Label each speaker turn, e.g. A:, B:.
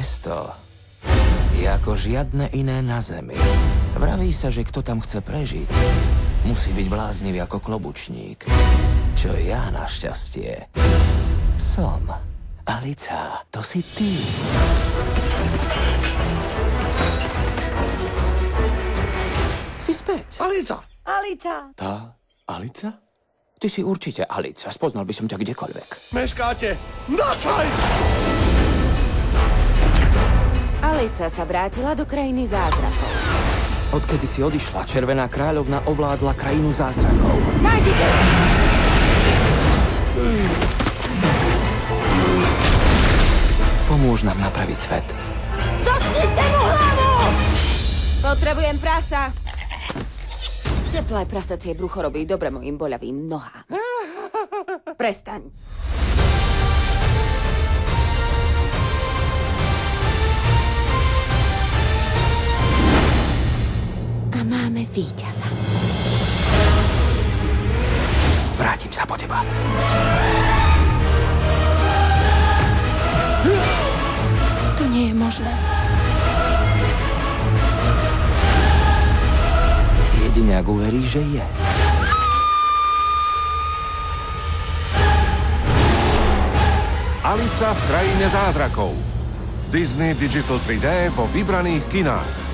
A: miesto je ako žiadne iné na zemi. Vraví sa, že kto tam chce prežiť, musí byť bláznivý ako klobučník. Čo ja našťastie som. Alica, to si ty. Si späť.
B: Alica!
C: Alica!
A: Tá Alica? Ty si určite Alica. Spoznal by som ťa kdekoľvek.
B: Meškáte! Načaj!
C: Alica sa vrátila do krajiny zázrakov.
A: Odkedy si odišla, Červená kráľovna ovládla krajinu zázrakov.
C: Nájdite!
A: Pomôž nám napraviť svet.
C: Dotknite mu hlavu! Potrebujem prasa. Teplé prasacie brucho robí dobre mojim boľavým nohám. Prestaň. Víťaza.
A: Vrátim sa po teba.
C: To nie je možné.
A: Jedine ak uverí, že je.
D: Alica v krajine zázrakov. Disney Digital 3D vo vybraných kinách.